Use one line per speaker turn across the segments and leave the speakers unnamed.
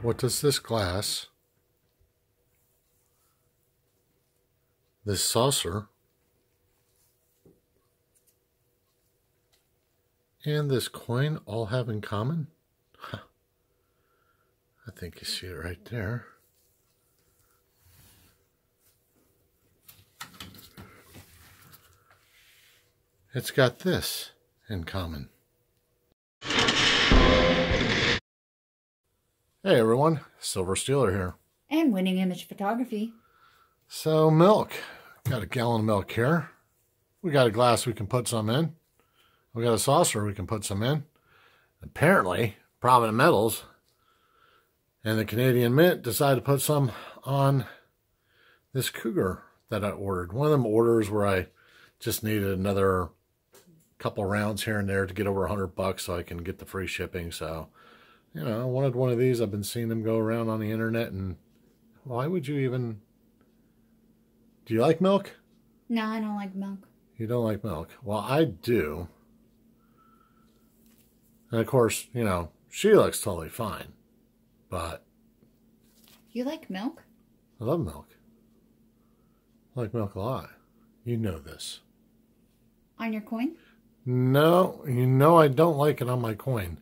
What does this glass, this saucer, and this coin all have in common? I think you see it right there. It's got this in common. Hey everyone, Silver Steeler here.
And Winning Image Photography.
So, milk. Got a gallon of milk here. We got a glass we can put some in. We got a saucer we can put some in. Apparently, Provident Metals and the Canadian Mint decided to put some on this Cougar that I ordered. One of them orders where I just needed another couple rounds here and there to get over a hundred bucks so I can get the free shipping. So, you know, I wanted one of these. I've been seeing them go around on the internet and why would you even do you like milk?
No, I don't like milk.
You don't like milk. Well, I do. And of course, you know, she looks totally fine. But
You like milk?
I love milk. I like milk a lot. You know this.
On your coin?
No, you know I don't like it on my coin.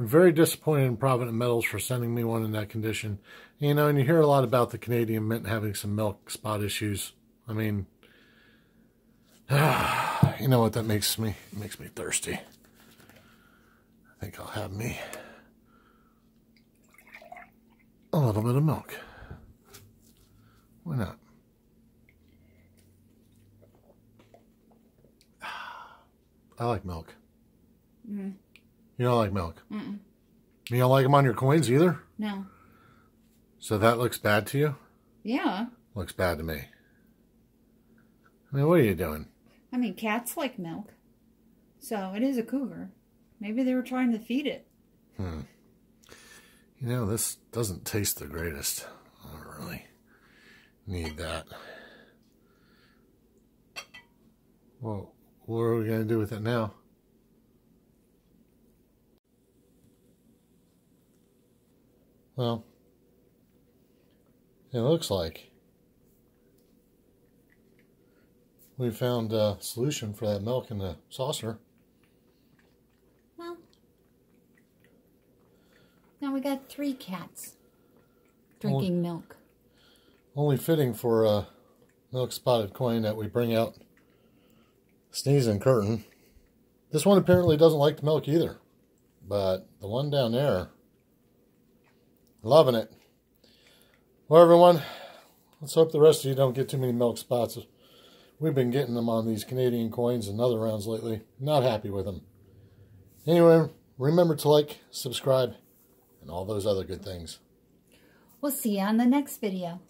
I'm very disappointed in Provident Metals for sending me one in that condition. You know, and you hear a lot about the Canadian Mint having some milk spot issues. I mean, you know what that makes me? It makes me thirsty. I think I'll have me a little bit of milk. Why not? I like milk.
Mm.
You don't like milk?
Mm-mm.
You don't like them on your coins either?
No.
So that looks bad to you?
Yeah.
Looks bad to me. I mean, what are you doing?
I mean, cats like milk. So it is a cougar. Maybe they were trying to feed it.
Hmm. You know, this doesn't taste the greatest. I don't really need that. Well, what are we going to do with it now? Well, it looks like we found a solution for that milk in the saucer.
Well, now we got three cats drinking milk.
Only fitting for a milk spotted coin that we bring out sneezing curtain. This one apparently doesn't like the milk either. But the one down there, loving it. Well, everyone, let's hope the rest of you don't get too many milk spots. We've been getting them on these Canadian coins and other rounds lately. Not happy with them. Anyway, remember to like, subscribe, and all those other good things.
We'll see you on the next video.